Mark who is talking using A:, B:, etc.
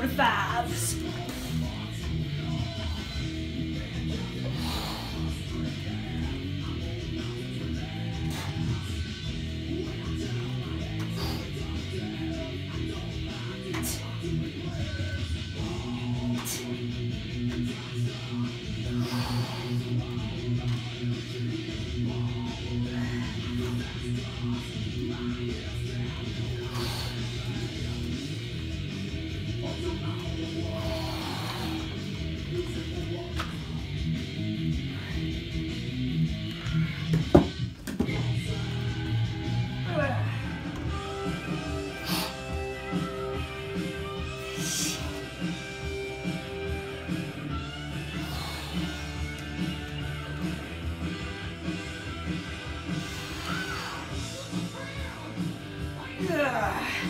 A: 45s. Yeah.